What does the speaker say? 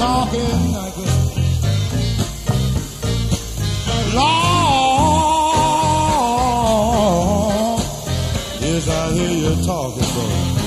talking like a Lord, yes, I hear you talking, boy.